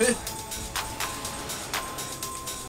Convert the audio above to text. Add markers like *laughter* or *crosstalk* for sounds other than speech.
诶 *laughs*